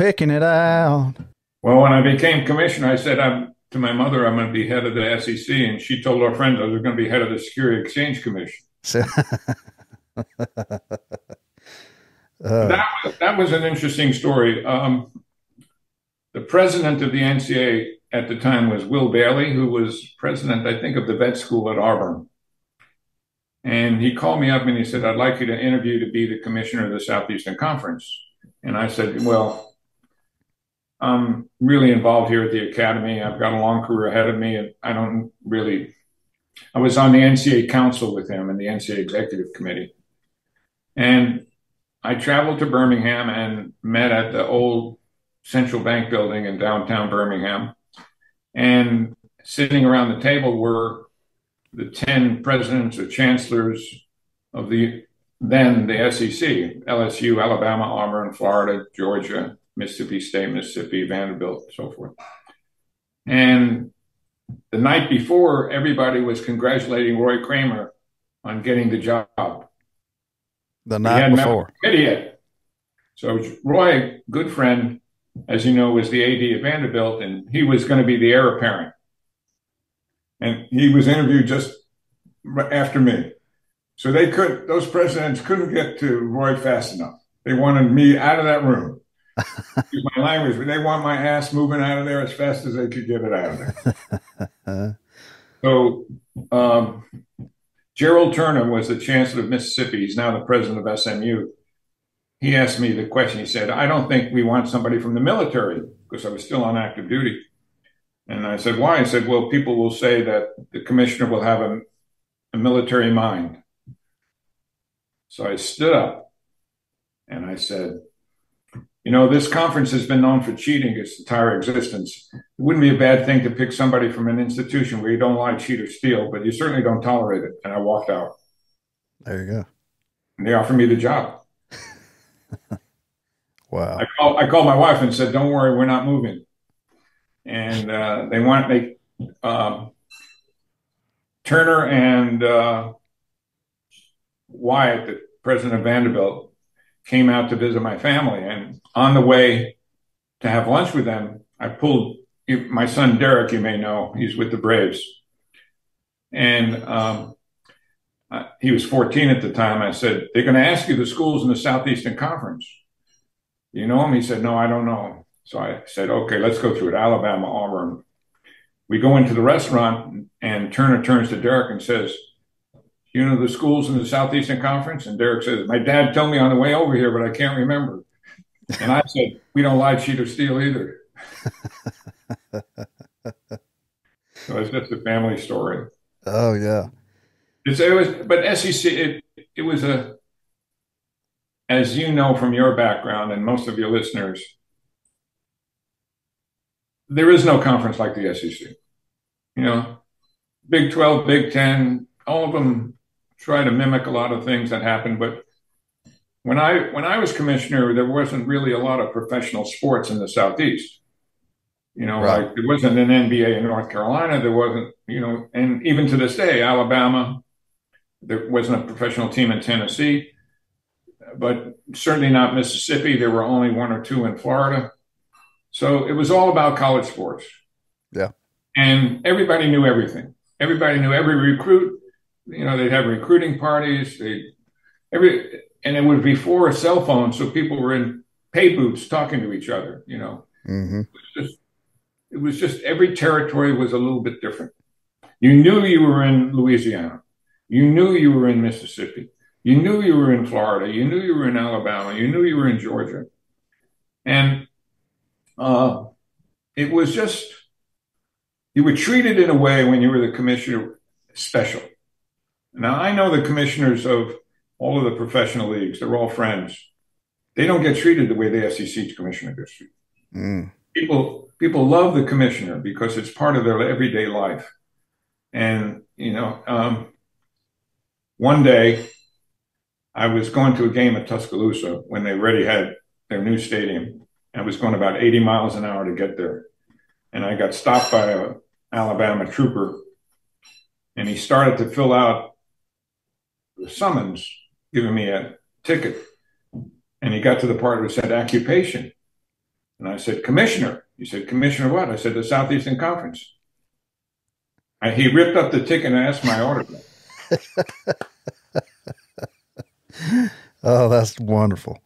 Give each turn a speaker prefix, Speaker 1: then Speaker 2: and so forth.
Speaker 1: picking it out.
Speaker 2: Well, when I became commissioner, I said I'm to my mother, I'm going to be head of the SEC, and she told her friends I was going to be head of the Security Exchange Commission. So, uh, that, was, that was an interesting story. Um, the president of the NCAA at the time was Will Bailey, who was president, I think, of the vet school at Auburn. And he called me up and he said, I'd like you to interview to be the commissioner of the Southeastern Conference. And I said, Well, I'm really involved here at the academy. I've got a long career ahead of me. And I don't really, I was on the NCAA council with him and the NCAA executive committee. And I traveled to Birmingham and met at the old central bank building in downtown Birmingham. And sitting around the table were the 10 presidents or chancellors of the then the SEC, LSU, Alabama, Auburn, Florida, Georgia, Mississippi State, Mississippi, Vanderbilt, so forth. And the night before, everybody was congratulating Roy Kramer on getting the job.
Speaker 1: The night before.
Speaker 2: Idiot. So Roy, good friend, as you know, was the AD at Vanderbilt, and he was going to be the heir apparent. And he was interviewed just after me. So they could, those presidents couldn't get to Roy fast enough. They wanted me out of that room. My language, but they want my ass moving out of there as fast as they could get it out of there. so, um, Gerald Turner was the chancellor of Mississippi. He's now the president of SMU he asked me the question. He said, I don't think we want somebody from the military because I was still on active duty. And I said, why? I said, well, people will say that the commissioner will have a, a military mind. So I stood up and I said, you know, this conference has been known for cheating its entire existence. It wouldn't be a bad thing to pick somebody from an institution where you don't lie, cheat, or steal, but you certainly don't tolerate it. And I walked out.
Speaker 1: There you go.
Speaker 2: And they offered me the job.
Speaker 1: wow.
Speaker 2: I called, I called my wife and said, "Don't worry, we're not moving." And uh, they want they um, Turner and uh, Wyatt, the president of Vanderbilt, came out to visit my family, and on the way to have lunch with them, I pulled my son Derek. You may know he's with the Braves, and um, he was 14 at the time. I said, They're going to ask you the schools in the Southeastern Conference. You know him? He said, No, I don't know him. So I said, Okay, let's go through it. Alabama, Auburn. We go into the restaurant, and Turner turns to Derek and says, You know the schools in the Southeastern Conference? And Derek says, My dad told me on the way over here, but I can't remember. And I said, We don't lie, cheat, or steal either. so it's just a family story.
Speaker 1: Oh, yeah.
Speaker 2: It's, it was, but SEC, it, it was a, as you know from your background and most of your listeners, there is no conference like the SEC. You know, Big 12, Big 10, all of them try to mimic a lot of things that happened. But when I when I was commissioner, there wasn't really a lot of professional sports in the Southeast. You know, right. like there wasn't an NBA in North Carolina. There wasn't, you know, and even to this day, Alabama, there wasn't a professional team in Tennessee, but certainly not Mississippi. There were only one or two in Florida. So it was all about college sports.
Speaker 1: Yeah.
Speaker 2: And everybody knew everything. Everybody knew every recruit. You know, they'd have recruiting parties. They every and it was before a cell phone, so people were in pay booths talking to each other. You know,
Speaker 1: mm-hmm.
Speaker 2: it, was just, it was just every territory was a little bit different. You knew you were in Louisiana. You knew you were in Mississippi. You knew you were in Florida. You knew you were in Alabama. You knew you were in Georgia. And uh, it was just, you were treated in a way when you were the commissioner special. Now, I know the commissioners of all of the professional leagues, they're all friends. They don't get treated the way the SEC commissioner gets treated.
Speaker 1: Mm.
Speaker 2: People, people love the commissioner because it's part of their everyday life. And, you know, um, one day, I was going to a game at Tuscaloosa when they already had their new stadium. I was going about 80 miles an hour to get there. And I got stopped by an Alabama trooper and he started to fill out summons, giving me a ticket. And he got to the part where it said occupation. And I said, Commissioner. He said, Commissioner what? I said, the Southeastern Conference. And he ripped up the ticket and asked my autograph.
Speaker 1: Oh, that's wonderful.